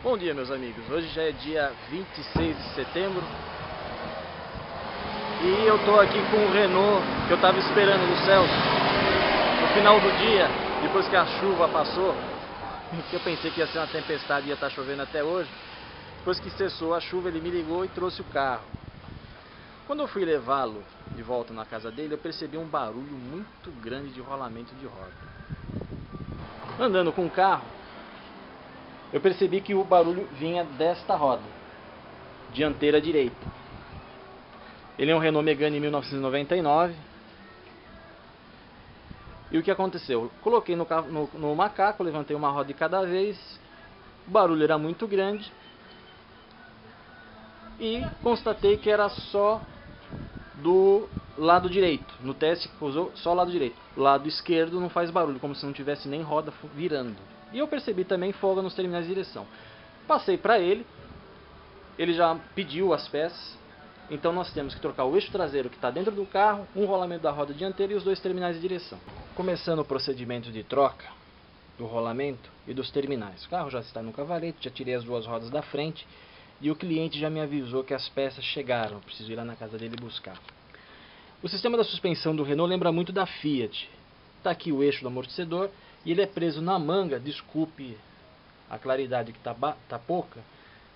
Bom dia meus amigos, hoje já é dia 26 de setembro. E eu tô aqui com o Renault que eu tava esperando no Celso No final do dia, depois que a chuva passou. Que eu pensei que ia ser uma tempestade e ia estar tá chovendo até hoje. Depois que cessou a chuva ele me ligou e trouxe o carro. Quando eu fui levá-lo de volta na casa dele Eu percebi um barulho muito grande de rolamento de roda. Andando com o carro eu percebi que o barulho vinha desta roda, dianteira direita. Ele é um Renault Megane 1999. E o que aconteceu? Coloquei no, no, no macaco, levantei uma roda de cada vez, o barulho era muito grande e constatei que era só do lado direito. No teste que usou, só o lado direito. O lado esquerdo não faz barulho, como se não tivesse nem roda virando. E eu percebi também folga nos terminais de direção. Passei para ele, ele já pediu as peças, então nós temos que trocar o eixo traseiro que está dentro do carro, um rolamento da roda dianteira e os dois terminais de direção. Começando o procedimento de troca do rolamento e dos terminais. O carro já está no cavalete, já tirei as duas rodas da frente e o cliente já me avisou que as peças chegaram, preciso ir lá na casa dele buscar. O sistema da suspensão do Renault lembra muito da Fiat. Está aqui o eixo do amortecedor e ele é preso na manga, desculpe a claridade que está tá pouca,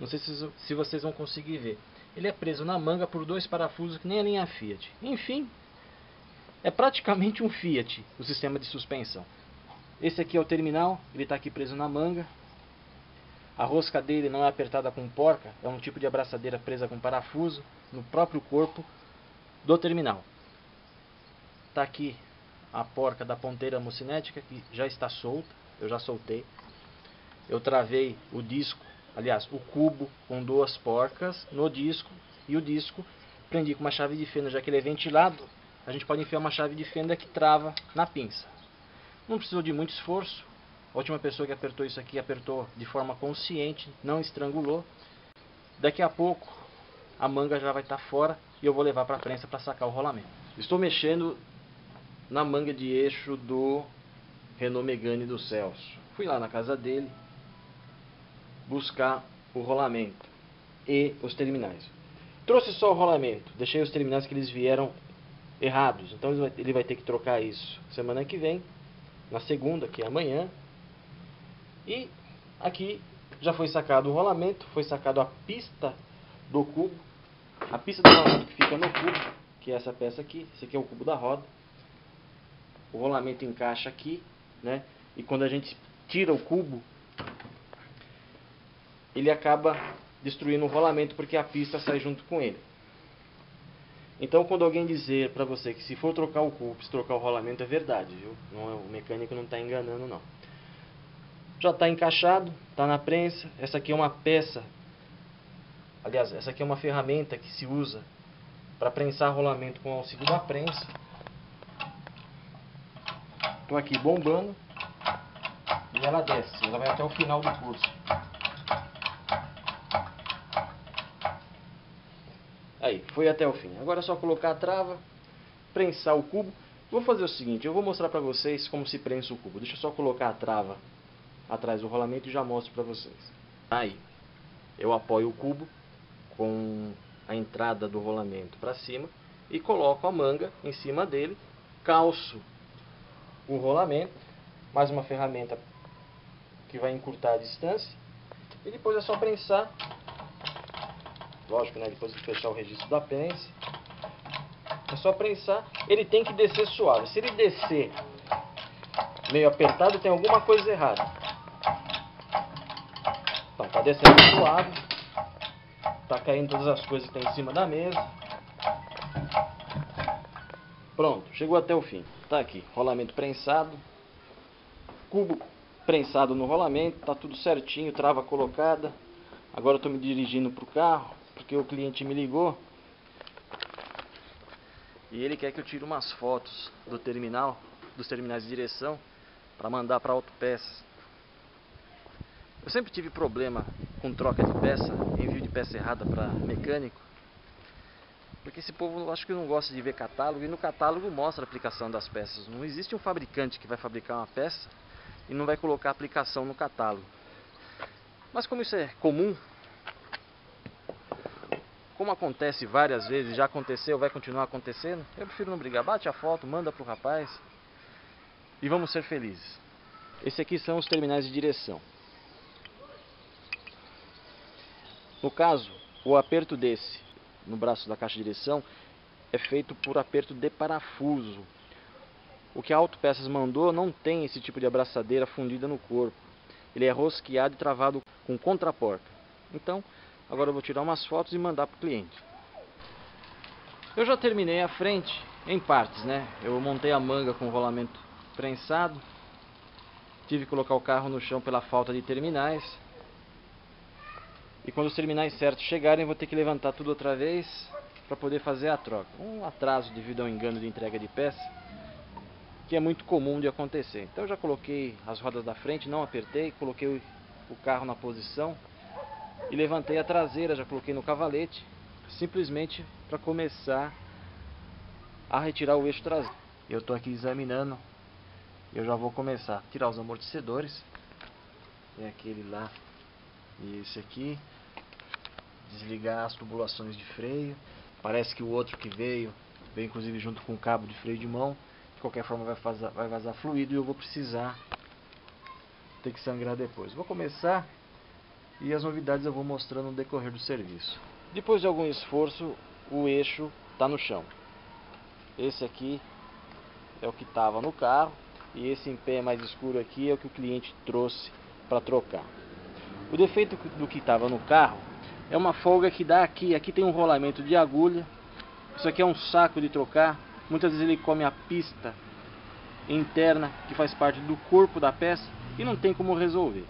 não sei se, se vocês vão conseguir ver. Ele é preso na manga por dois parafusos que nem a linha Fiat. Enfim, é praticamente um Fiat o sistema de suspensão. Esse aqui é o terminal, ele está aqui preso na manga. A rosca dele não é apertada com porca, é um tipo de abraçadeira presa com parafuso no próprio corpo do terminal. Está aqui a porca da ponteira mucinética que já está solta, eu já soltei. Eu travei o disco, aliás, o cubo com duas porcas no disco e o disco prendi com uma chave de fenda, já que ele é ventilado, a gente pode enfiar uma chave de fenda que trava na pinça. Não precisou de muito esforço. A última pessoa que apertou isso aqui apertou de forma consciente, não estrangulou. Daqui a pouco a manga já vai estar fora e eu vou levar para a prensa para sacar o rolamento. Estou mexendo na manga de eixo do Renault Megane do Celso. Fui lá na casa dele buscar o rolamento e os terminais. Trouxe só o rolamento, deixei os terminais que eles vieram errados. Então ele vai ter que trocar isso semana que vem, na segunda, que é amanhã. E aqui já foi sacado o rolamento, foi sacado a pista do cubo, a pista do rolamento que fica no cubo, que é essa peça aqui, esse aqui é o cubo da roda o rolamento encaixa aqui, né? E quando a gente tira o cubo, ele acaba destruindo o rolamento porque a pista sai junto com ele. Então, quando alguém dizer para você que se for trocar o cubo, se trocar o rolamento, é verdade, viu? Não é, o mecânico não está enganando, não. Já está encaixado, está na prensa. Essa aqui é uma peça, aliás, essa aqui é uma ferramenta que se usa para prensar rolamento com auxílio da prensa. Estou aqui bombando e ela desce, ela vai até o final do curso. Aí, foi até o fim. Agora é só colocar a trava, prensar o cubo. Vou fazer o seguinte, eu vou mostrar para vocês como se prensa o cubo. Deixa eu só colocar a trava atrás do rolamento e já mostro para vocês. Aí, eu apoio o cubo com a entrada do rolamento para cima e coloco a manga em cima dele, calço o rolamento, mais uma ferramenta que vai encurtar a distância. E depois é só prensar. Lógico, né? Depois de fechar o registro da prensa. É só prensar. Ele tem que descer suave. Se ele descer meio apertado, tem alguma coisa errada. Então, tá descendo suave. Tá caindo todas as coisas que tem em cima da mesa. Pronto, chegou até o fim. Tá aqui, rolamento prensado, cubo prensado no rolamento, tá tudo certinho, trava colocada. Agora tô me dirigindo pro carro, porque o cliente me ligou. E ele quer que eu tire umas fotos do terminal, dos terminais de direção, para mandar para autopeças. Eu sempre tive problema com troca de peça, envio de peça errada para mecânico. Porque esse povo acho que não gosta de ver catálogo e no catálogo mostra a aplicação das peças. Não existe um fabricante que vai fabricar uma peça e não vai colocar a aplicação no catálogo. Mas como isso é comum, como acontece várias vezes, já aconteceu, vai continuar acontecendo, eu prefiro não brigar. Bate a foto, manda pro rapaz e vamos ser felizes. Esse aqui são os terminais de direção. No caso, o aperto desse no braço da caixa de direção é feito por aperto de parafuso. O que a Autopeças mandou não tem esse tipo de abraçadeira fundida no corpo. Ele é rosqueado e travado com contraporta. Então, agora eu vou tirar umas fotos e mandar para o cliente. Eu já terminei a frente em partes, né? Eu montei a manga com rolamento prensado. Tive que colocar o carro no chão pela falta de terminais. E quando os terminais certos chegarem, vou ter que levantar tudo outra vez para poder fazer a troca. Um atraso devido ao engano de entrega de peça, que é muito comum de acontecer. Então eu já coloquei as rodas da frente, não apertei, coloquei o carro na posição e levantei a traseira, já coloquei no cavalete, simplesmente para começar a retirar o eixo traseiro. Eu estou aqui examinando, eu já vou começar a tirar os amortecedores. Tem aquele lá e esse aqui desligar as tubulações de freio. Parece que o outro que veio, veio inclusive junto com o cabo de freio de mão. De qualquer forma vai vazar, vai vazar fluido e eu vou precisar ter que sangrar depois. Vou começar e as novidades eu vou mostrando no decorrer do serviço. Depois de algum esforço, o eixo está no chão. Esse aqui é o que estava no carro e esse em pé mais escuro aqui é o que o cliente trouxe para trocar. O defeito do que estava no carro é uma folga que dá aqui. Aqui tem um rolamento de agulha. Isso aqui é um saco de trocar. Muitas vezes ele come a pista interna que faz parte do corpo da peça e não tem como resolver.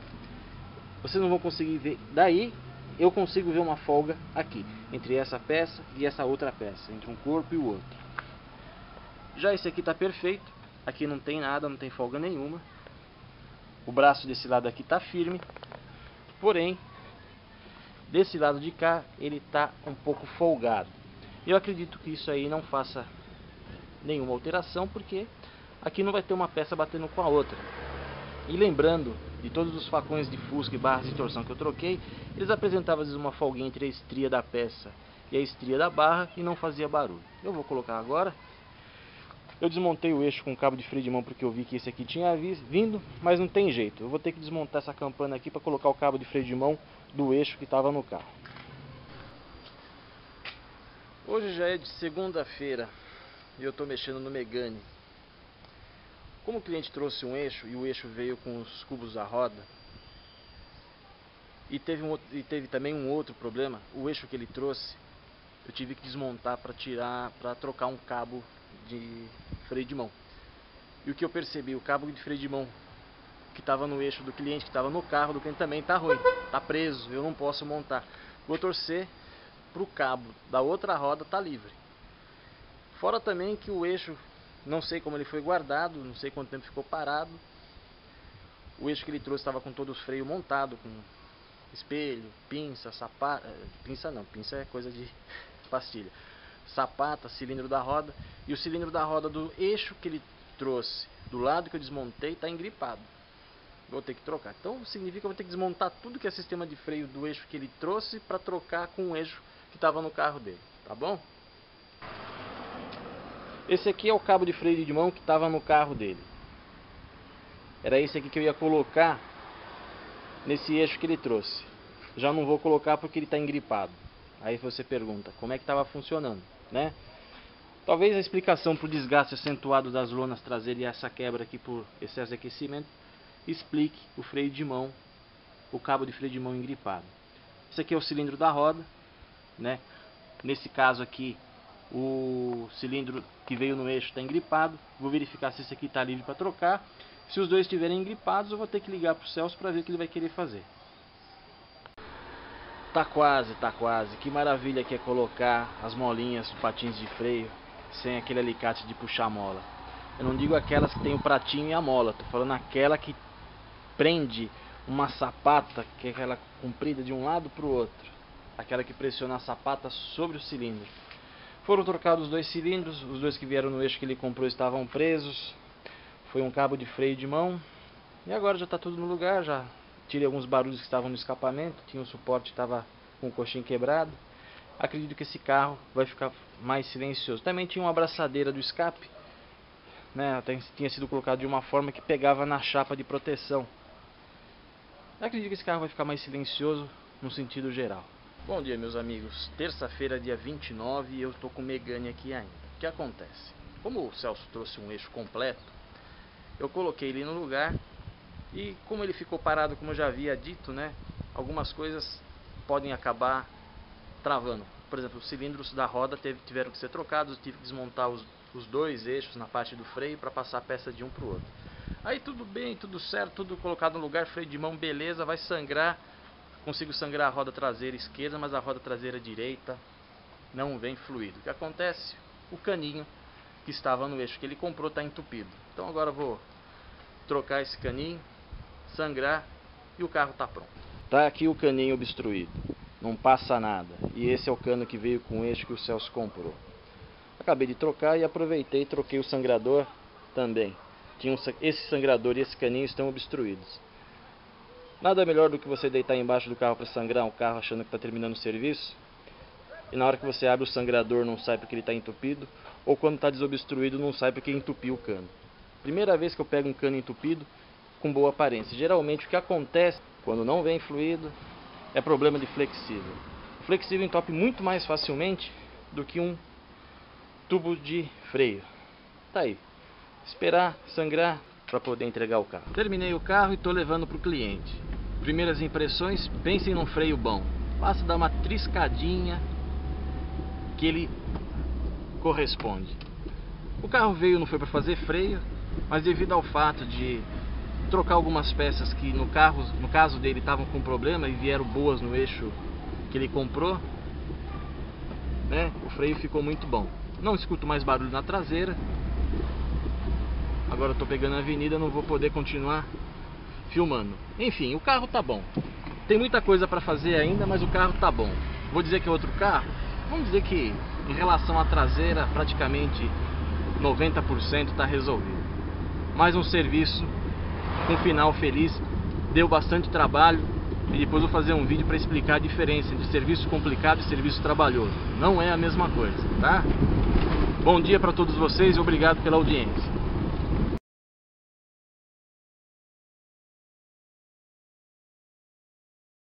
Vocês não vão conseguir ver. Daí eu consigo ver uma folga aqui entre essa peça e essa outra peça, entre um corpo e o outro. Já esse aqui está perfeito. Aqui não tem nada, não tem folga nenhuma. O braço desse lado aqui está firme. Porém, Desse lado de cá, ele está um pouco folgado. Eu acredito que isso aí não faça nenhuma alteração, porque aqui não vai ter uma peça batendo com a outra. E lembrando de todos os facões de fusca e barras de torção que eu troquei, eles apresentavam vezes uma folguinha entre a estria da peça e a estria da barra e não fazia barulho. Eu vou colocar agora. Eu desmontei o eixo com cabo de freio de mão porque eu vi que esse aqui tinha vindo, mas não tem jeito. Eu vou ter que desmontar essa campana aqui para colocar o cabo de freio de mão do eixo que estava no carro. Hoje já é de segunda-feira e eu estou mexendo no Megane. Como o cliente trouxe um eixo e o eixo veio com os cubos da roda, e teve, um, e teve também um outro problema, o eixo que ele trouxe, eu tive que desmontar para tirar, para trocar um cabo de freio de mão. E o que eu percebi, o cabo de freio de mão que estava no eixo do cliente, que estava no carro do cliente também está ruim, está preso, eu não posso montar. Vou torcer para o cabo da outra roda tá livre. Fora também que o eixo, não sei como ele foi guardado, não sei quanto tempo ficou parado. O eixo que ele trouxe estava com todo o freio montado, com espelho, pinça, sapata, eh, pinça não, pinça é coisa de pastilha. Sapata, cilindro da roda e o cilindro da roda do eixo que ele trouxe do lado que eu desmontei está engripado vou ter que trocar. Então significa que eu vou ter que desmontar tudo que é sistema de freio do eixo que ele trouxe para trocar com o eixo que estava no carro dele, tá bom? Esse aqui é o cabo de freio de mão que estava no carro dele. Era esse aqui que eu ia colocar nesse eixo que ele trouxe. Já não vou colocar porque ele está engripado. Aí você pergunta, como é que estava funcionando, né? Talvez a explicação para o desgaste acentuado das lonas traseiras e essa quebra aqui por excesso de aquecimento explique o freio de mão, o cabo de freio de mão engripado. Esse aqui é o cilindro da roda, né? Nesse caso aqui, o cilindro que veio no eixo está engripado. Vou verificar se esse aqui está livre para trocar. Se os dois estiverem engripados, eu vou ter que ligar para o Celso para ver o que ele vai querer fazer. Tá quase, tá quase. Que maravilha que é colocar as molinhas, os patins de freio, sem aquele alicate de puxar mola. Eu não digo aquelas que tem o pratinho e a mola, tô falando aquela que prende uma sapata, que é aquela comprida de um lado para o outro, aquela que pressiona a sapata sobre o cilindro. Foram trocados os dois cilindros, os dois que vieram no eixo que ele comprou estavam presos. Foi um cabo de freio de mão. E agora já está tudo no lugar, já tirei alguns barulhos que estavam no escapamento, tinha um suporte estava com o coxinho quebrado. Acredito que esse carro vai ficar mais silencioso. Também tinha uma abraçadeira do escape, né, tinha sido colocado de uma forma que pegava na chapa de proteção. Acredito que esse carro vai ficar mais silencioso no sentido geral. Bom dia meus amigos, terça-feira dia 29 e eu estou com o Megane aqui ainda. O que acontece? Como o Celso trouxe um eixo completo, eu coloquei ele no lugar e como ele ficou parado, como eu já havia dito, né, algumas coisas podem acabar travando. Por exemplo, os cilindros da roda teve, tiveram que ser trocados, eu tive que desmontar os, os dois eixos na parte do freio para passar a peça de um para o outro. Aí tudo bem, tudo certo, tudo colocado no lugar, freio de mão, beleza, vai sangrar. Consigo sangrar a roda traseira esquerda, mas a roda traseira direita não vem fluido. O que acontece? O caninho que estava no eixo que ele comprou está entupido. Então agora vou trocar esse caninho, sangrar e o carro está pronto. Tá aqui o caninho obstruído, não passa nada. E esse é o cano que veio com o eixo que o Celso comprou. Acabei de trocar e aproveitei e troquei o sangrador também tinha um, esse sangrador e esse caninho estão obstruídos. Nada melhor do que você deitar embaixo do carro para sangrar um carro achando que está terminando o serviço. E na hora que você abre o sangrador não sai porque ele está entupido. Ou quando está desobstruído não sai porque entupiu o cano. Primeira vez que eu pego um cano entupido com boa aparência. Geralmente o que acontece quando não vem fluido é problema de flexível. O flexível entope muito mais facilmente do que um tubo de freio. Tá aí esperar sangrar para poder entregar o carro. Terminei o carro e estou levando para o cliente. Primeiras impressões, pensem num freio bom. Basta dar uma triscadinha que ele corresponde. O carro veio não foi para fazer freio, mas devido ao fato de trocar algumas peças que no carro, no caso dele estavam com problema e vieram boas no eixo que ele comprou, né? O freio ficou muito bom. Não escuto mais barulho na traseira, Agora eu tô pegando a avenida, não vou poder continuar filmando. Enfim, o carro tá bom. Tem muita coisa para fazer ainda, mas o carro tá bom. Vou dizer que é outro carro? Vamos dizer que em relação à traseira, praticamente 90% está resolvido. Mais um serviço com um final feliz. Deu bastante trabalho e depois vou fazer um vídeo para explicar a diferença entre serviço complicado e serviço trabalhoso. Não é a mesma coisa, tá? Bom dia para todos vocês e obrigado pela audiência.